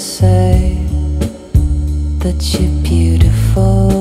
say that you're beautiful.